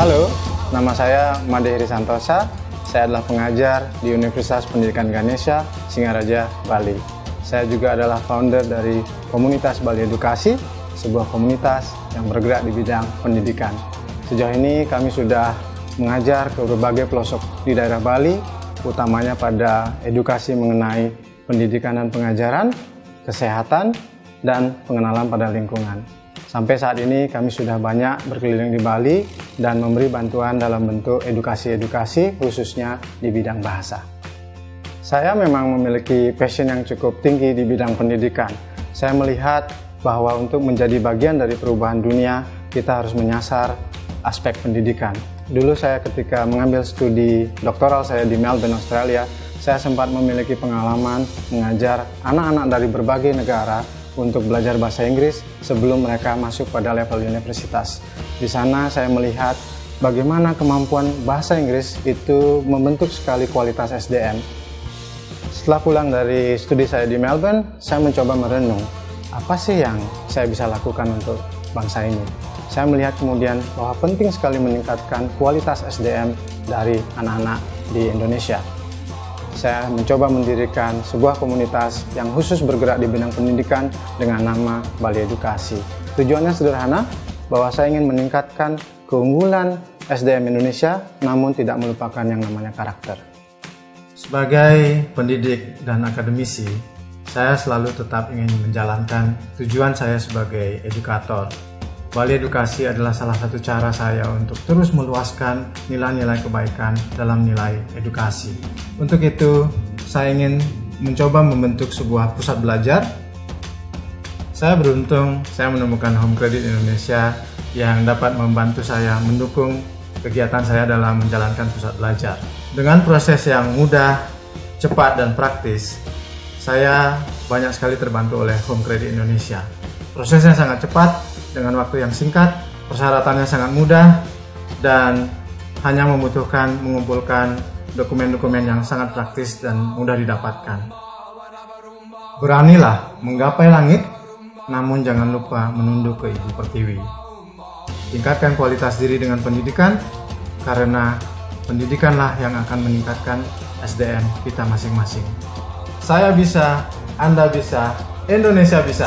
Halo, nama saya Made Heri Santosa. Saya adalah pengajar di Universitas Pendidikan Ganesha, Singaraja, Bali. Saya juga adalah founder dari komunitas Bali Edukasi, sebuah komunitas yang bergerak di bidang pendidikan. Sejauh ini kami sudah mengajar ke berbagai pelosok di daerah Bali, utamanya pada edukasi mengenai pendidikan dan pengajaran, kesehatan, dan pengenalan pada lingkungan. Sampai saat ini kami sudah banyak berkeliling di Bali dan memberi bantuan dalam bentuk edukasi-edukasi khususnya di bidang bahasa. Saya memang memiliki passion yang cukup tinggi di bidang pendidikan. Saya melihat bahwa untuk menjadi bagian dari perubahan dunia, kita harus menyasar aspek pendidikan. Dulu saya ketika mengambil studi doktoral saya di Melbourne, Australia, saya sempat memiliki pengalaman mengajar anak-anak dari berbagai negara untuk belajar bahasa Inggris sebelum mereka masuk pada level universitas. Di sana saya melihat bagaimana kemampuan bahasa Inggris itu membentuk sekali kualitas SDM. Setelah pulang dari studi saya di Melbourne, saya mencoba merenung, apa sih yang saya bisa lakukan untuk bangsa ini? Saya melihat kemudian bahwa penting sekali meningkatkan kualitas SDM dari anak-anak di Indonesia saya mencoba mendirikan sebuah komunitas yang khusus bergerak di bidang pendidikan dengan nama Bali Edukasi. Tujuannya sederhana, bahwa saya ingin meningkatkan keunggulan SDM Indonesia, namun tidak melupakan yang namanya karakter. Sebagai pendidik dan akademisi, saya selalu tetap ingin menjalankan tujuan saya sebagai edukator Bali Edukasi adalah salah satu cara saya untuk terus meluaskan nilai-nilai kebaikan dalam nilai edukasi. Untuk itu, saya ingin mencoba membentuk sebuah pusat belajar. Saya beruntung saya menemukan Home Credit Indonesia yang dapat membantu saya mendukung kegiatan saya dalam menjalankan pusat belajar. Dengan proses yang mudah, cepat, dan praktis, saya banyak sekali terbantu oleh Home Credit Indonesia. Prosesnya sangat cepat, dengan waktu yang singkat, persyaratannya sangat mudah, dan hanya membutuhkan mengumpulkan dokumen-dokumen yang sangat praktis dan mudah didapatkan. Beranilah menggapai langit, namun jangan lupa menunduk ke Ibu Pertiwi. Tingkatkan kualitas diri dengan pendidikan, karena pendidikanlah yang akan meningkatkan SDM kita masing-masing. Saya bisa, Anda bisa, Indonesia bisa.